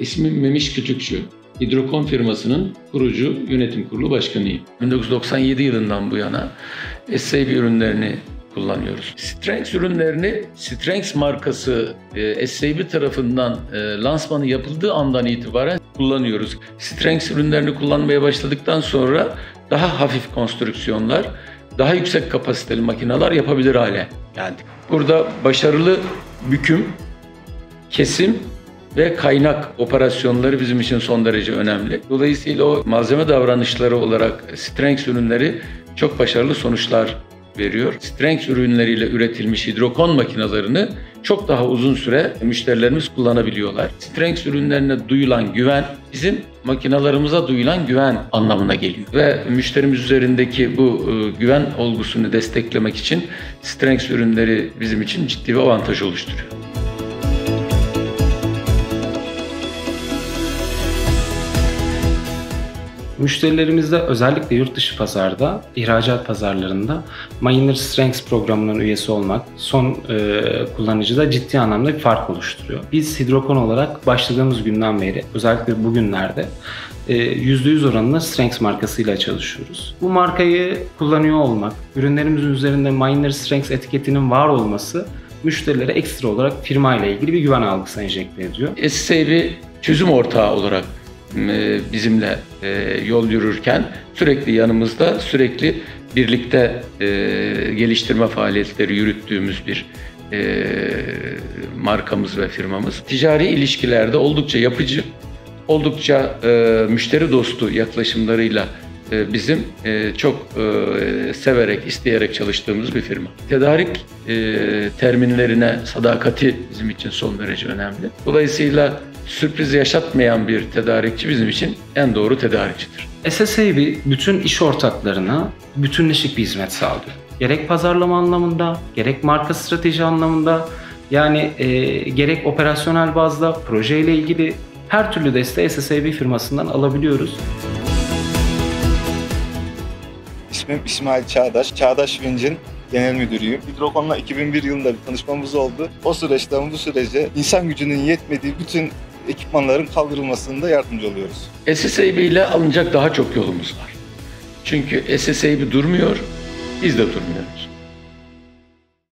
İsmim Memiş Kütükçü. Hidrokon firmasının kurucu yönetim kurulu başkanıyım. 1997 yılından bu yana SAP ürünlerini kullanıyoruz. Strengths ürünlerini Strengths markası e, SAP tarafından e, lansmanı yapıldığı andan itibaren kullanıyoruz. Strengths ürünlerini kullanmaya başladıktan sonra daha hafif konstrüksiyonlar, daha yüksek kapasiteli makineler yapabilir hale geldik. Burada başarılı büküm, kesim ve kaynak operasyonları bizim için son derece önemli. Dolayısıyla o malzeme davranışları olarak Strengths ürünleri çok başarılı sonuçlar veriyor. Strengths ürünleriyle üretilmiş hidrokon makinalarını çok daha uzun süre müşterilerimiz kullanabiliyorlar. Strengths ürünlerine duyulan güven bizim makinalarımıza duyulan güven anlamına geliyor. Ve müşterimiz üzerindeki bu e, güven olgusunu desteklemek için Strengths ürünleri bizim için ciddi bir avantaj oluşturuyor. Müşterilerimizde özellikle yurt dışı pazarda, ihracat pazarlarında Miner Strengths programının üyesi olmak son e, kullanıcıda ciddi anlamda bir fark oluşturuyor. Biz Hidrokon olarak başladığımız günden beri özellikle bugünlerde %100 e, oranında Strengths markasıyla çalışıyoruz. Bu markayı kullanıyor olmak, ürünlerimizin üzerinde Miner Strengths etiketinin var olması müşterilere ekstra olarak firma ile ilgili bir güven algısı enjekte ediyor. SSAB çözüm ortağı olarak bizimle e, yol yürürken sürekli yanımızda, sürekli birlikte e, geliştirme faaliyetleri yürüttüğümüz bir markamız ve firmamız. Ticari ilişkilerde oldukça yapıcı, oldukça müşteri dostu yaklaşımlarıyla bizim çok severek, isteyerek çalıştığımız bir firma. Tedarik terminlerine sadakati bizim için son derece önemli. Dolayısıyla sürpriz yaşatmayan bir tedarikçi bizim için en doğru tedarikçidir. SSAB bütün iş ortaklarına bütünleşik bir hizmet sağlıyor. Gerek pazarlama anlamında, gerek marka strateji anlamında, yani e, gerek operasyonel bazda projeyle ilgili her türlü desteği SSAB firmasından alabiliyoruz. İsmim İsmail Çağdaş. Çağdaş Vinc'in genel müdürüyüm. Hidrokon'la 2001 yılında bir tanışmamız oldu. O süreçten bu sürece insan gücünün yetmediği bütün ekipmanların kaldırılmasında yardımcı oluyoruz. SSAB ile alınacak daha çok yolumuz var. Çünkü SSAB durmuyor, biz de durmuyoruz.